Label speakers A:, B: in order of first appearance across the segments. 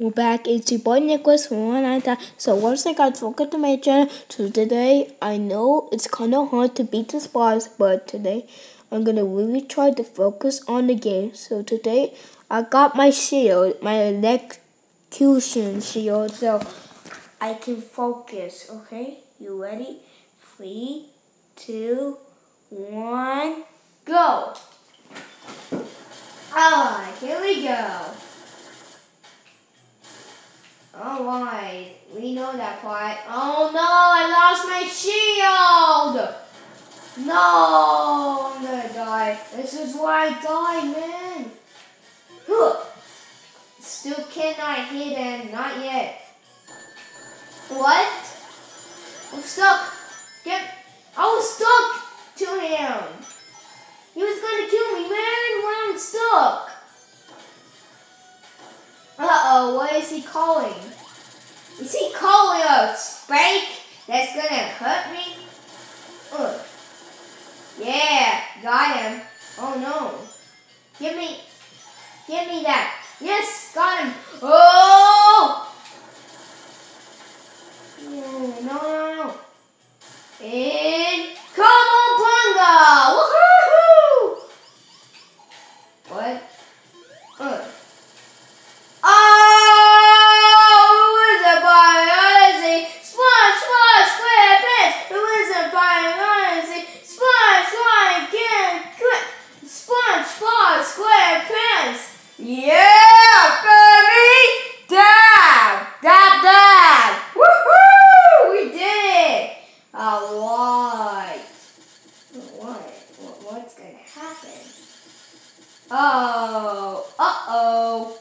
A: We're back. It's your boy Nicholas from One Nine So once I got welcome to my channel. So today I know it's kinda hard to beat the boss, but today I'm gonna really try to focus on the game. So today I got my shield, my electrocution shield, so I can focus, okay? You ready? Three, two, one, go! Alright, here we go. Alright, we know that part. Oh no, I lost my shield! No, I'm gonna die. This is why I died, man. Still cannot hit him, not yet. What? I'm stuck. Get, Uh-oh, what is he calling? Is he calling a spike that's gonna hurt me? Ugh. Yeah, got him. Oh no. Give me, give me that. Yes, got him. Oh! No, no, no. Oh, uh-oh.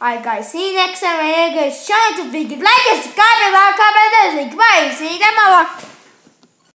A: Alright guys, see you next time. Guys, share to video, like and subscribe, and comment, and like, bye. See you tomorrow.